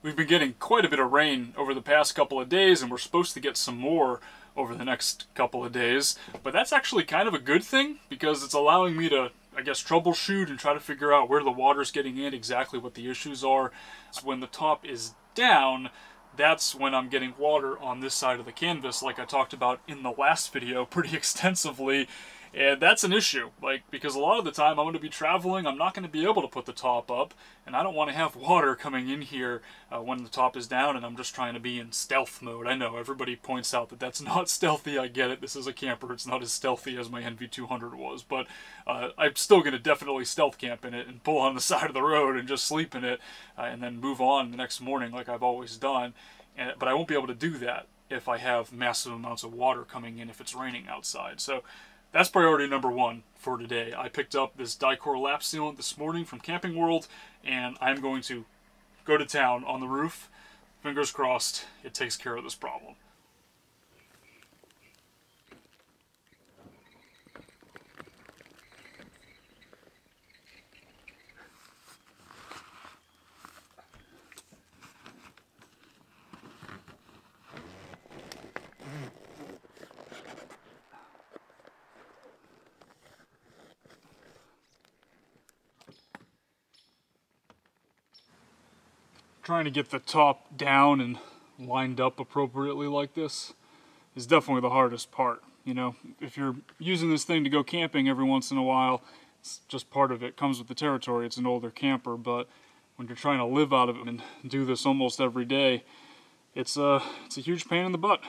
We've been getting quite a bit of rain over the past couple of days, and we're supposed to get some more over the next couple of days. But that's actually kind of a good thing because it's allowing me to, I guess, troubleshoot and try to figure out where the water's getting in, exactly what the issues are. So when the top is down, that's when I'm getting water on this side of the canvas, like I talked about in the last video pretty extensively. And that's an issue, like, because a lot of the time I'm going to be traveling, I'm not going to be able to put the top up, and I don't want to have water coming in here uh, when the top is down and I'm just trying to be in stealth mode. I know, everybody points out that that's not stealthy, I get it, this is a camper, it's not as stealthy as my NV200 was, but uh, I'm still going to definitely stealth camp in it and pull on the side of the road and just sleep in it, uh, and then move on the next morning like I've always done, and, but I won't be able to do that if I have massive amounts of water coming in if it's raining outside. So that's priority number one for today. I picked up this Dicor lap sealant this morning from Camping World, and I'm going to go to town on the roof. Fingers crossed it takes care of this problem. Trying to get the top down and lined up appropriately like this is definitely the hardest part. You know, if you're using this thing to go camping every once in a while, it's just part of it. it comes with the territory. It's an older camper, but when you're trying to live out of it and do this almost every day, it's a, it's a huge pain in the butt.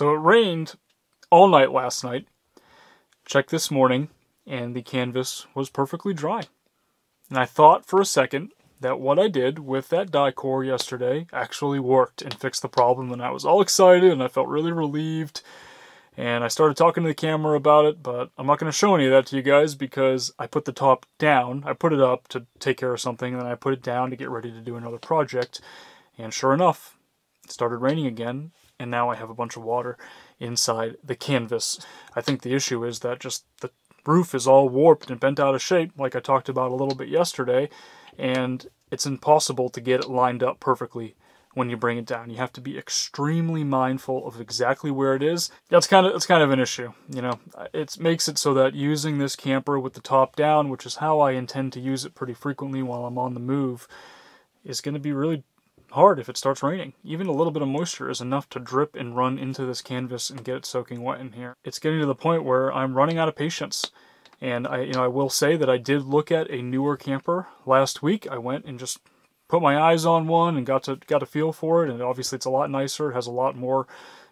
So it rained all night last night. Checked this morning, and the canvas was perfectly dry. And I thought for a second that what I did with that Dicor yesterday actually worked and fixed the problem, and I was all excited and I felt really relieved. And I started talking to the camera about it, but I'm not going to show any of that to you guys because I put the top down. I put it up to take care of something, and then I put it down to get ready to do another project. And sure enough, it started raining again, and now I have a bunch of water inside the canvas. I think the issue is that just the roof is all warped and bent out of shape, like I talked about a little bit yesterday, and it's impossible to get it lined up perfectly when you bring it down. You have to be extremely mindful of exactly where it is. That's kind of that's kind of an issue. You know, it makes it so that using this camper with the top down, which is how I intend to use it pretty frequently while I'm on the move, is going to be really hard if it starts raining. Even a little bit of moisture is enough to drip and run into this canvas and get it soaking wet in here. It's getting to the point where I'm running out of patience. And I, you know, I will say that I did look at a newer camper last week. I went and just put my eyes on one and got to got a feel for it. And obviously, it's a lot nicer. It has a lot more,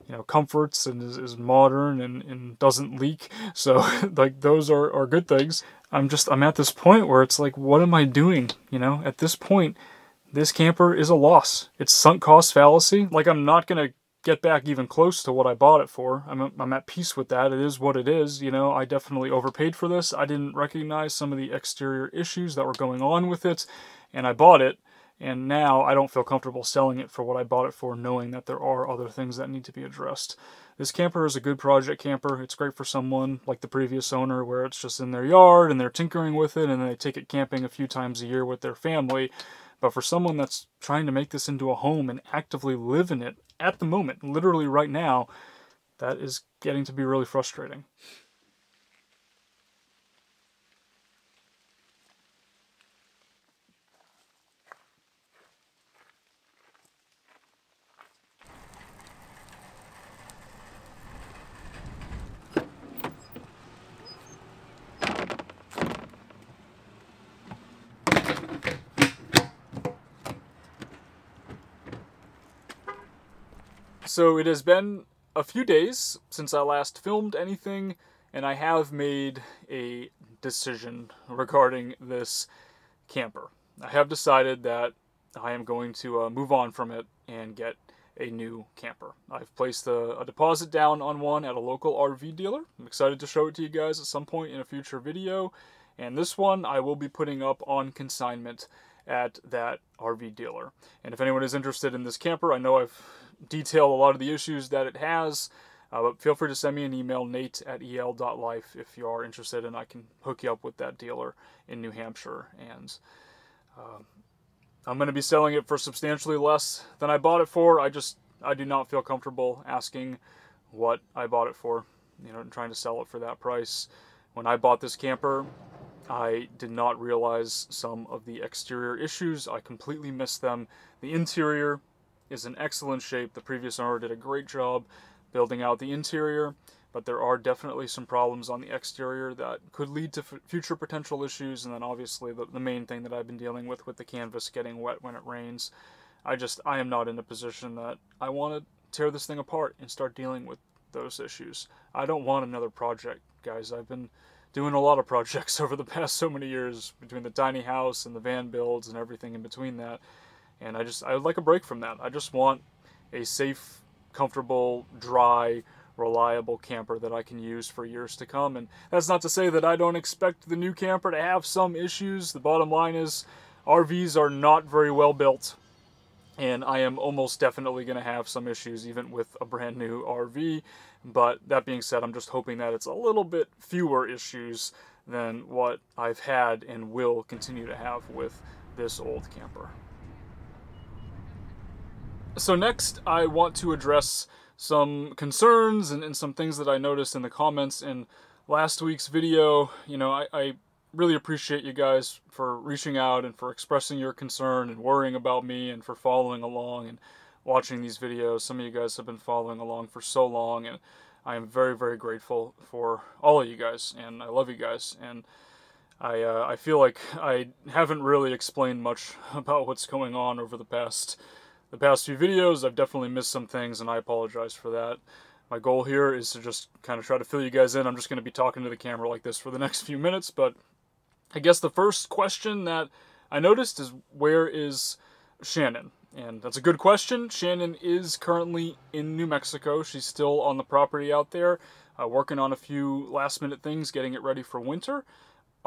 you know, comforts and is, is modern and, and doesn't leak. So like those are are good things. I'm just I'm at this point where it's like, what am I doing? You know, at this point this camper is a loss. It's sunk cost fallacy. Like, I'm not going to get back even close to what I bought it for. I'm, I'm at peace with that. It is what it is. You know, I definitely overpaid for this. I didn't recognize some of the exterior issues that were going on with it, and I bought it. And now I don't feel comfortable selling it for what I bought it for, knowing that there are other things that need to be addressed. This camper is a good project camper. It's great for someone like the previous owner where it's just in their yard and they're tinkering with it and they take it camping a few times a year with their family. But for someone that's trying to make this into a home and actively live in it at the moment, literally right now, that is getting to be really frustrating. So it has been a few days since I last filmed anything, and I have made a decision regarding this camper. I have decided that I am going to uh, move on from it and get a new camper. I've placed a, a, deposit down on one at a local RV dealer. I'm excited to show it to you guys at some point in a future video. And this one I will be putting up on consignment at that RV dealer. And if anyone is interested in this camper, I know I've detailed a lot of the issues that it has. Uh, but feel free to send me an email, nate at el.life, if you are interested, and I can hook you up with that dealer in New Hampshire. And uh, I'm going to be selling it for substantially less than I bought it for. I just, I do not feel comfortable asking what I bought it for, you know, and trying to sell it for that price. When I bought this camper, I did not realize some of the exterior issues. I completely missed them. The interior is in excellent shape. The previous owner did a great job building out the interior, but there are definitely some problems on the exterior that could lead to future potential issues. And then obviously the, the main thing that I've been dealing with with the canvas getting wet when it rains. I just, I am not in a position that I want to tear this thing apart and start dealing with those issues. I don't want another project, guys. I've been doing a lot of projects over the past so many years between the tiny house and the van builds and everything in between that. And I just, I would like a break from that. I just want a safe comfortable, dry, reliable camper that I can use for years to come. And that's not to say that I don't expect the new camper to have some issues. The bottom line is RVs are not very well built. And I am almost definitely going to have some issues even with a brand new RV. But that being said, I'm just hoping that it's a little bit fewer issues than what I've had and will continue to have with this old camper. So next, I want to address some concerns and, and, some things that I noticed in the comments in last week's video. You know, I, I really appreciate you guys for reaching out and for expressing your concern and worrying about me and for following along and watching these videos. Some of you guys have been following along for so long, and I am very, very grateful for all of you guys, and I love you guys. And I, uh, I feel like I haven't really explained much about what's going on over the past the past few videos. I've definitely missed some things, and I apologize for that. My goal here is to just kind of try to fill you guys in. I'm just going to be talking to the camera like this for the next few minutes, but I guess the first question that I noticed is where is Shannon? And that's a good question. Shannon is currently in New Mexico. She's still on the property out there, uh, working on a few last minute things, getting it ready for winter.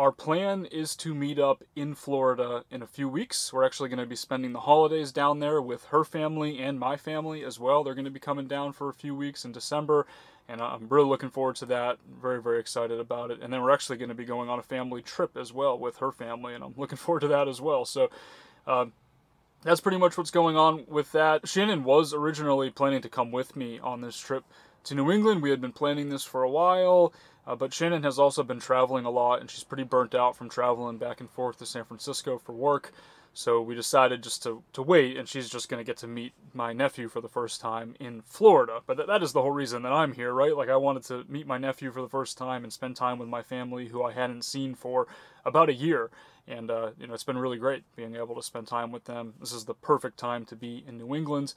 Our plan is to meet up in Florida in a few weeks. We're actually going to be spending the holidays down there with her family and my family as well. They're going to be coming down for a few weeks in December, and I'm really looking forward to that. Very, very excited about it. And then we're actually going to be going on a family trip as well with her family, and I'm looking forward to that as well. So, um, that's pretty much what's going on with that. Shannon was originally planning to come with me on this trip to New England. We had been planning this for a while, uh, but Shannon has also been traveling a lot, and she's pretty burnt out from traveling back and forth to San Francisco for work. So we decided just to, to wait, and she's just going to get to meet my nephew for the first time in Florida. But th- that is the whole reason that I'm here, right? Like, I wanted to meet my nephew for the first time and spend time with my family who I hadn't seen for about a year. And, uh, you know, it's been really great being able to spend time with them. This is the perfect time to be in New England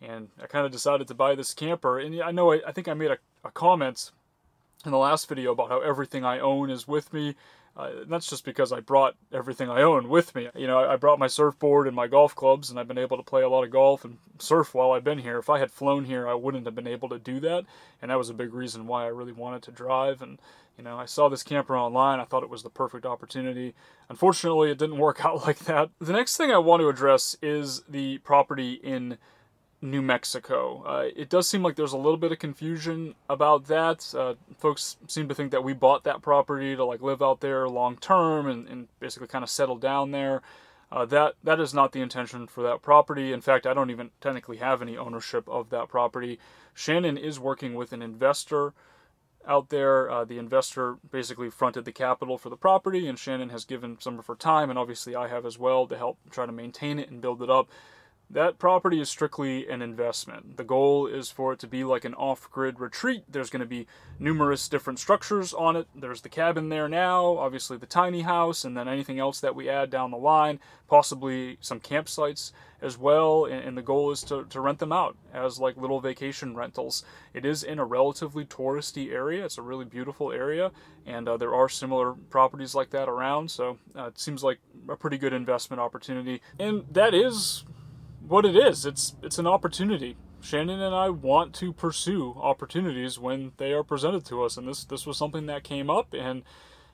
and I kind of decided to buy this camper. And I know I, I think I made a, a, comment in the last video about how everything I own is with me. Uh, that's just because I brought everything I own with me. You know, I, I brought my surfboard and my golf clubs, and I've been able to play a lot of golf and surf while I've been here. If I had flown here, I wouldn't have been able to do that, and that was a big reason why I really wanted to drive. And you know, I saw this camper online. I thought it was the perfect opportunity. Unfortunately, it didn't work out like that. The next thing I want to address is the property in New Mexico. Uh, it does seem like there's a little bit of confusion about that. Uh, folks seem to think that we bought that property to like live out there long term and, and basically kind of settle down there. Uh, that that is not the intention for that property. In fact, I don't even technically have any ownership of that property. Shannon is working with an investor out there. Uh, the investor basically fronted the capital for the property, and Shannon has given some of her time, and obviously I have as well, to help try to maintain it and build it up that property is strictly an investment. The goal is for it to be like an off-grid retreat. There's going to be numerous different structures on it. There's the cabin there now, obviously the tiny house, and then anything else that we add down the line, possibly some campsites as well. And, the goal is to, to rent them out as like little vacation rentals. It is in a relatively touristy area. It's a really beautiful area, and uh, there are similar properties like that around. So uh, it seems like a pretty good investment opportunity. And that is what it is. It's it's an opportunity. Shannon and I want to pursue opportunities when they are presented to us, and this this was something that came up, and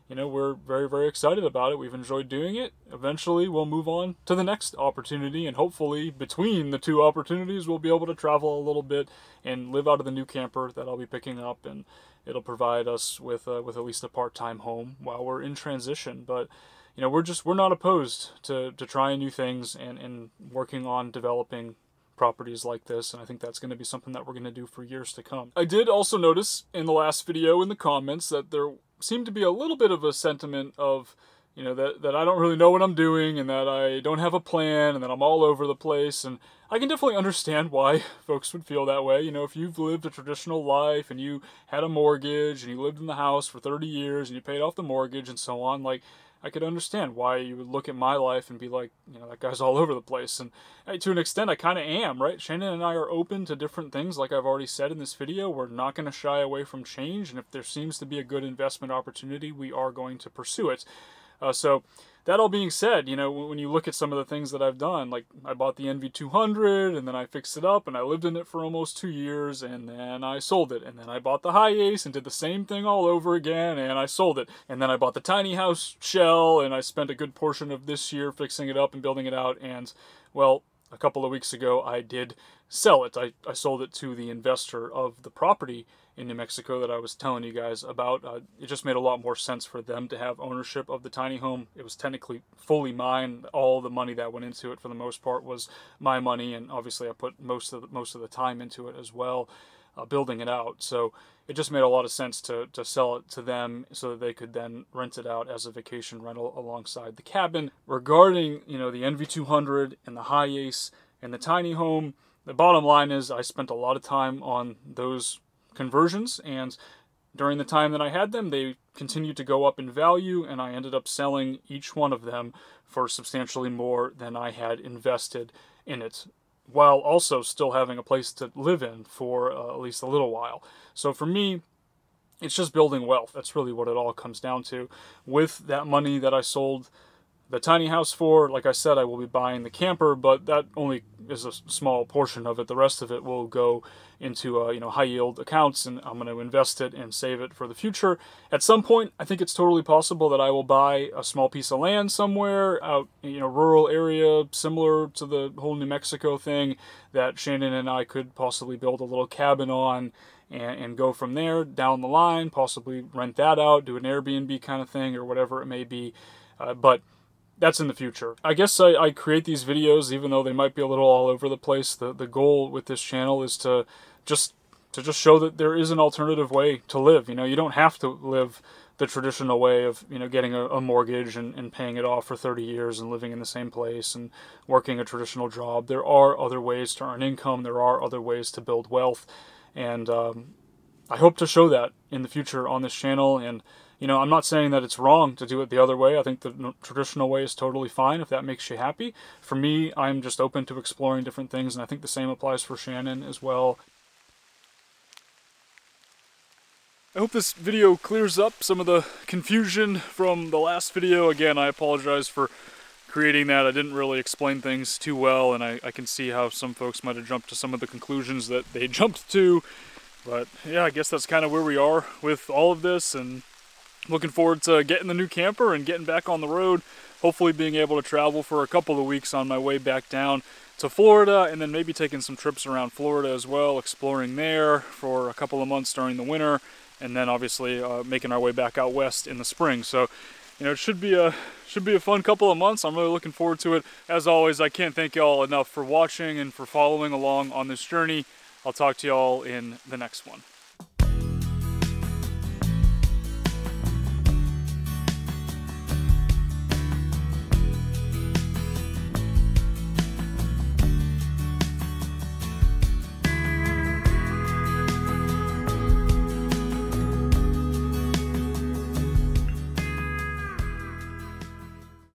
you know we're very very excited about it. We've enjoyed doing it. Eventually, we'll move on to the next opportunity, and hopefully, between the two opportunities, we'll be able to travel a little bit and live out of the new camper that I'll be picking up, and it'll provide us with uh, with at least a part time home while we're in transition. But you know, we're just we're not opposed to to trying new things and and working on developing properties like this and I think that's going to be something that we're going to do for years to come. I did also notice in the last video in the comments that there seemed to be a little bit of a sentiment of you know that that I don't really know what I'm doing and that I don't have a plan and that I'm all over the place and I can definitely understand why folks would feel that way. You know, if you've lived a traditional life and you had a mortgage and you lived in the house for 30 years and you paid off the mortgage and so on, like I could understand why you would look at my life and be like, you know, that guy's all over the place. And to an extent, I kind of am, right? Shannon and I are open to different things, like I've already said in this video. We're not going to shy away from change, and if there seems to be a good investment opportunity, we are going to pursue it. Uh, so that all being said, you know, when you look at some of the things that I've done, like I bought the NV200 and then I fixed it up and I lived in it for almost two years and then I sold it. And then I bought the HiAce and did the same thing all over again and I sold it. And then I bought the tiny house shell and I spent a good portion of this year fixing it up and building it out. And well, a couple of weeks ago, I did sell it. I, I sold it to the investor of the property in New Mexico that I was telling you guys about. Uh, it just made a lot more sense for them to have ownership of the tiny home. It was technically fully mine. All the money that went into it, for the most part, was my money, and obviously I put most of the, most of the time into it as well, uh, building it out. So it just made a lot of sense to to sell it to them so that they could then rent it out as a vacation rental alongside the cabin. Regarding you know the NV200 and the HiAce and the tiny home. The bottom line is I spent a lot of time on those conversions and during the time that I had them, they continued to go up in value, and I ended up selling each one of them for substantially more than I had invested in it, while also still having a place to live in for uh, at least a little while. So for me, it's just building wealth. That's really what it all comes down to. With that money that I sold the tiny house for. Like I said, I will be buying the camper, but that only is a small portion of it. The rest of it will go into uh, you know high yield accounts, and I'm going to invest it and save it for the future. At some point, I think it's totally possible that I will buy a small piece of land somewhere out you know rural area, similar to the whole New Mexico thing that Shannon and I could possibly build a little cabin on. And, and go from there down the line, possibly rent that out, do an Airbnb kind of thing, or whatever it may be. Uh, but that's in the future. I guess I, I, create these videos even though they might be a little all over the place. The the goal with this channel is to just to just show that there is an alternative way to live. You know, you don't have to live the traditional way of you know getting a, a mortgage and, and paying it off for 30 years and living in the same place and working a traditional job. There are other ways to earn income. There are other ways to build wealth, and um, I hope to show that in the future on this channel and you know, I'm not saying that it's wrong to do it the other way. I think the traditional way is totally fine if that makes you happy. For me, I'm just open to exploring different things, and I think the same applies for Shannon as well. I hope this video clears up some of the confusion from the last video. Again, I apologize for creating that. I didn't really explain things too well, and I, I can see how some folks might have jumped to some of the conclusions that they jumped to. But yeah, I guess that's kind of where we are with all of this, and looking forward to getting the new camper and getting back on the road. Hopefully being able to travel for a couple of weeks on my way back down to Florida and then maybe taking some trips around Florida as well, exploring there for a couple of months during the winter and then obviously uh, making our way back out west in the spring. So, you know, it should be a should be a fun couple of months. I'm really looking forward to it. As always, I can't thank y'all enough for watching and for following along on this journey. I'll talk to y'all in the next one.